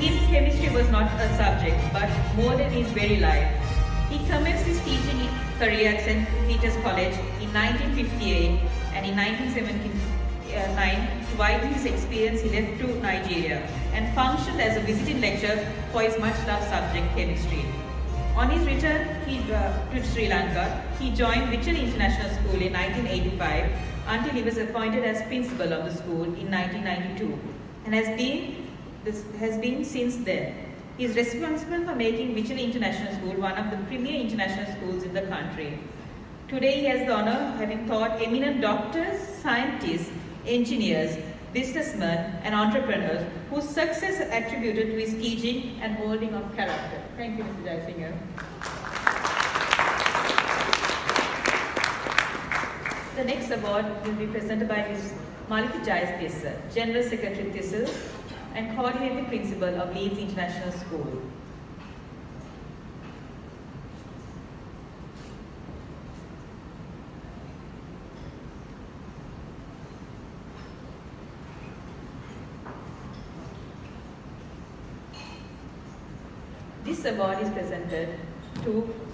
him, chemistry was not a subject, but more than his very life. He commenced his teaching career at St. Peter's College in 1958 and in 1979, to widen his experience, he left to Nigeria and functioned as a visiting lecturer for his much loved subject, chemistry. On his return he, uh, to Sri Lanka, he joined Wycherley International School in 1985 until he was appointed as principal of the school in 1992 and has been, this has been since then. He is responsible for making Wycherley International School one of the premier international schools in the country. Today he has the honor of having taught eminent doctors, scientists, engineers, businessmen and entrepreneurs whose success is attributed to his teaching and holding of character. Thank you, Mr. Jayasinghe. The next award will be presented by Ms. Maliki Jais Tissel, General Secretary TISSL and Coordinating Principal of Leeds International School. This award is presented to.